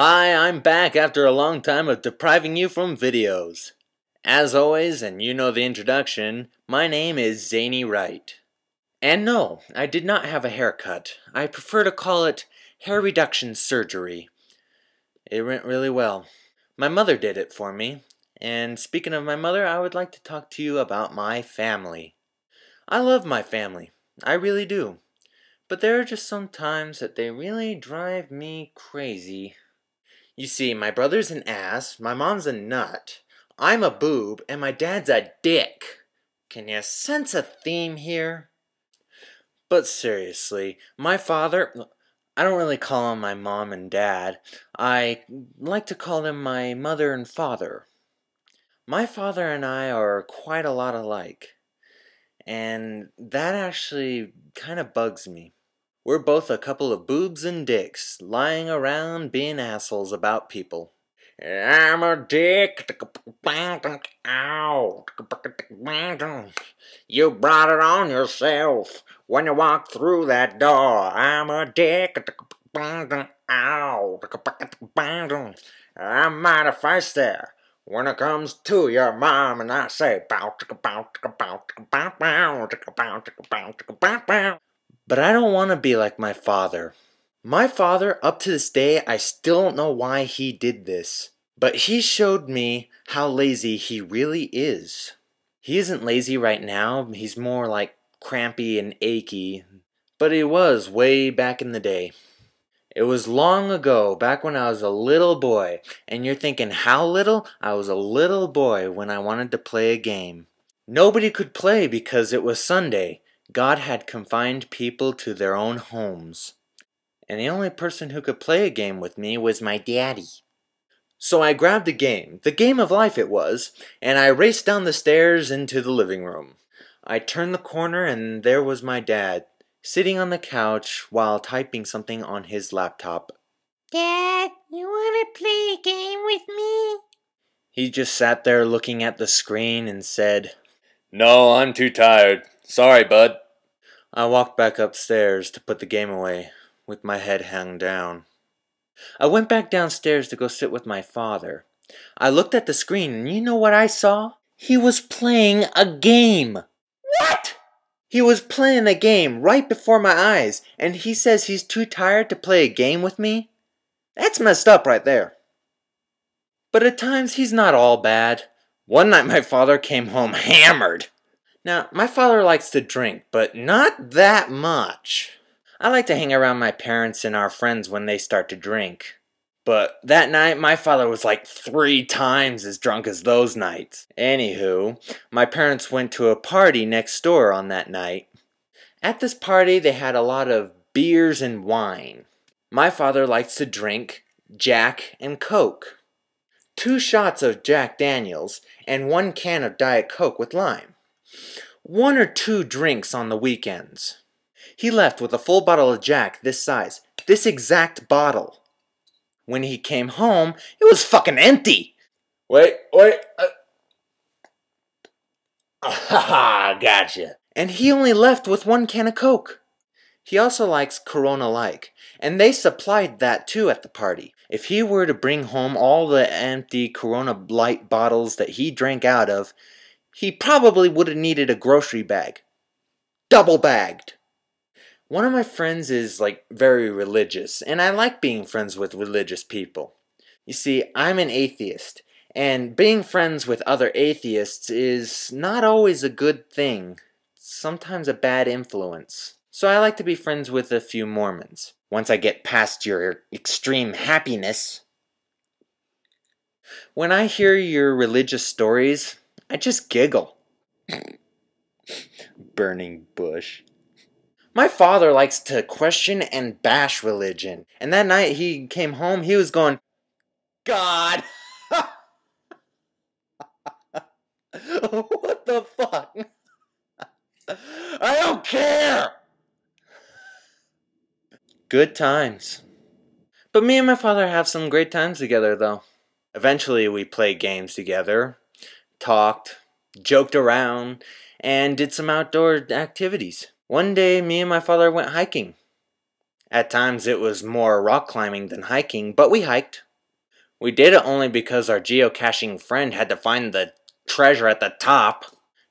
Hi, I'm back after a long time of depriving you from videos. As always, and you know the introduction, my name is Xani Wright. And no, I did not have a haircut. I prefer to call it hair reduction surgery. It went really well. My mother did it for me. And speaking of my mother, I would like to talk to you about my family. I love my family. I really do. But there are just some times that they really drive me crazy. You see, my brother's an ass, my mom's a nut, I'm a boob, and my dad's a dick. Can you sense a theme here? But seriously, my father. I don't really call them my mom and dad. I like to call them my mother and father. My father and I are quite a lot alike. And that actually kind of bugs me. We're both a couple of boobs and dicks, lying around being assholes about people. I'm a dick. Ow. You brought it on yourself when you walked through that door. I'm a dick. Ow. I'm mighty feisty there when it comes to your mom and I say bow bow bow bow bow bow bow but I don't want to be like my father. My father, up to this day, I still don't know why he did this. But he showed me how lazy he really is. He isn't lazy right now, he's more like crampy and achy. But he was way back in the day. It was long ago, back when I was a little boy. And you're thinking, how little? I was a little boy when I wanted to play a game. Nobody could play because it was Sunday. God had confined people to their own homes, and the only person who could play a game with me was my daddy. So I grabbed a game, the game of life it was, and I raced down the stairs into the living room. I turned the corner and there was my dad, sitting on the couch while typing something on his laptop. Dad, you want to play a game with me? He just sat there looking at the screen and said, No, I'm too tired. Sorry, bud. I walked back upstairs to put the game away, with my head hung down. I went back downstairs to go sit with my father. I looked at the screen, and you know what I saw? He was playing a game. What? He was playing a game right before my eyes, and he says he's too tired to play a game with me? That's messed up right there. But at times he's not all bad. One night my father came home hammered. Now, my father likes to drink, but not that much. I like to hang around my parents and our friends when they start to drink. But that night, my father was like three times as drunk as those nights. Anywho, my parents went to a party next door on that night. At this party, they had a lot of beers and wine. My father likes to drink Jack and Coke. Two shots of Jack Daniels and one can of Diet Coke with lime one or two drinks on the weekends. He left with a full bottle of Jack this size, this exact bottle. When he came home, it was fucking empty. Wait, wait. Uh... Ah, gotcha. And he only left with one can of Coke. He also likes Corona Light, and they supplied that too at the party. If he were to bring home all the empty Corona Light bottles that he drank out of, he probably would have needed a grocery bag. Double bagged. One of my friends is like very religious, and I like being friends with religious people. You see, I'm an atheist, and being friends with other atheists is not always a good thing, sometimes a bad influence. So I like to be friends with a few Mormons. Once I get past your extreme happiness. When I hear your religious stories, I just giggle. Burning bush. My father likes to question and bash religion. And that night he came home, he was going, God! what the fuck? I don't care! Good times. But me and my father have some great times together, though. Eventually, we play games together, talked, joked around, and did some outdoor activities. One day, me and my father went hiking. At times, it was more rock climbing than hiking, but we hiked. We did it only because our geocaching friend had to find the treasure at the top.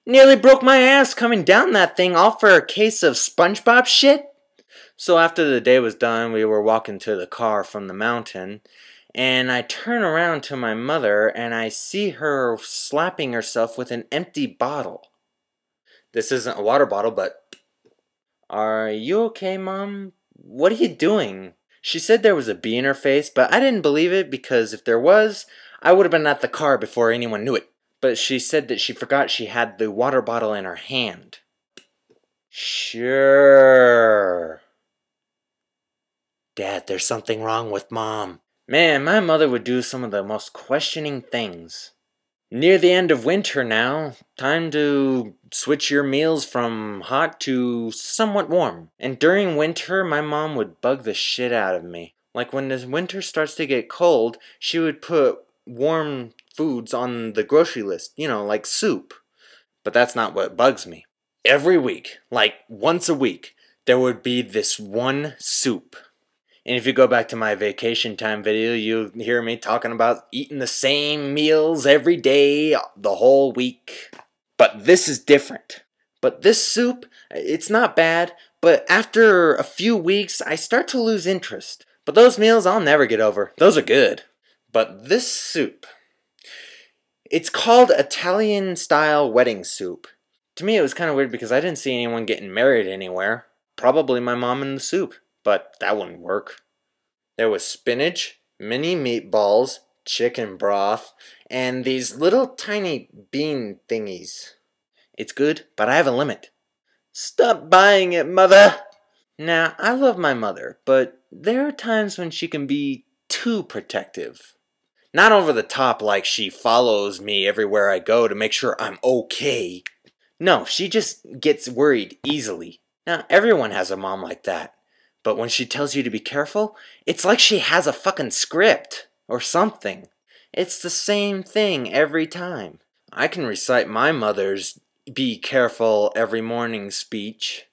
Nearly broke my ass coming down that thing all for a case of SpongeBob shit. So after the day was done, we were walking to the car from the mountain, and I turn around to my mother and I see her slapping herself with an empty bottle. This isn't a water bottle, but. Are you okay, Mom? What are you doing? She said there was a bee in her face, but I didn't believe it because if there was, I would have been at the car before anyone knew it. But she said that she forgot she had the water bottle in her hand. Sure. Dad, there's something wrong with Mom. Man, my mother would do some of the most questioning things. Near the end of winter now, time to switch your meals from hot to somewhat warm. And during winter, my mom would bug the shit out of me. Like when the winter starts to get cold, she would put warm foods on the grocery list, you know, like soup. But that's not what bugs me. Every week, like once a week, there would be this one soup and if you go back to my vacation time video, you'll hear me talking about eating the same meals every day, the whole week. But this is different. But this soup, it's not bad, but after a few weeks, I start to lose interest. But those meals I'll never get over. Those are good. But this soup, it's called Italian style wedding soup. To me, it was kind of weird because I didn't see anyone getting married anywhere. Probably my mom in the soup but that wouldn't work. There was spinach, mini meatballs, chicken broth, and these little tiny bean thingies. It's good, but I have a limit. Stop buying it, mother! Now, I love my mother, but there are times when she can be too protective. Not over the top like she follows me everywhere I go to make sure I'm okay. No, she just gets worried easily. Now, everyone has a mom like that. But when she tells you to be careful, it's like she has a fucking script or something. It's the same thing every time. I can recite my mother's be careful every morning speech.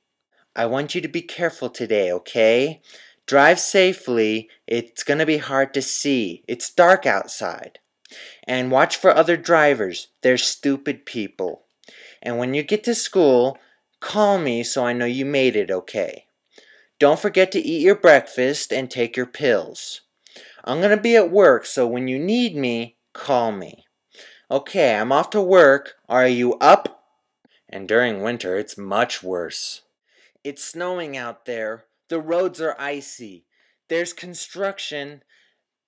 I want you to be careful today, okay? Drive safely. It's going to be hard to see. It's dark outside. And watch for other drivers. They're stupid people. And when you get to school, call me so I know you made it okay. Don't forget to eat your breakfast and take your pills. I'm going to be at work, so when you need me, call me. Okay, I'm off to work. Are you up? And during winter, it's much worse. It's snowing out there. The roads are icy. There's construction.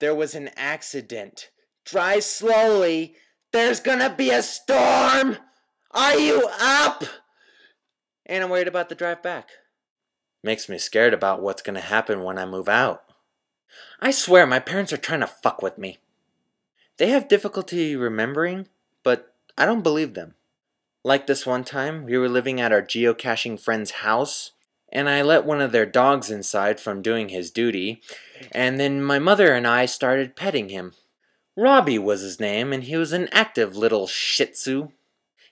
There was an accident. Drive slowly. There's gonna be a storm. Are you up? And I'm worried about the drive back. Makes me scared about what's gonna happen when I move out. I swear my parents are trying to fuck with me. They have difficulty remembering, but I don't believe them. Like this one time, we were living at our geocaching friend's house, and I let one of their dogs inside from doing his duty, and then my mother and I started petting him. Robbie was his name, and he was an active little shih tzu.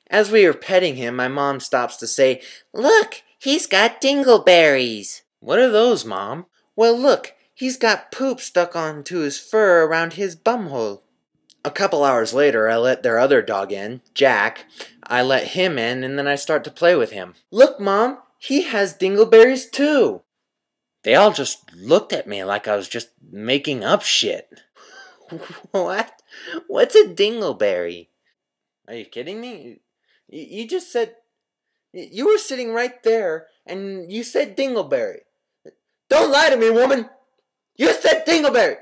As we were petting him, my mom stops to say, Look, He's got dingleberries. What are those, Mom? Well, look, he's got poop stuck onto his fur around his bumhole. A couple hours later, I let their other dog in, Jack. I let him in, and then I start to play with him. Look, Mom, he has dingleberries too. They all just looked at me like I was just making up shit. what? What's a dingleberry? Are you kidding me? You just said you were sitting right there and you said Dingleberry. Don't lie to me, woman! You said Dingleberry!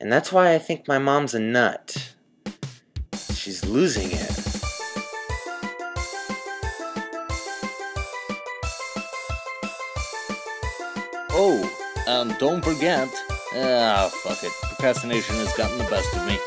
And that's why I think my mom's a nut. She's losing it. Oh, and don't forget. Ah, fuck it. Procrastination has gotten the best of me.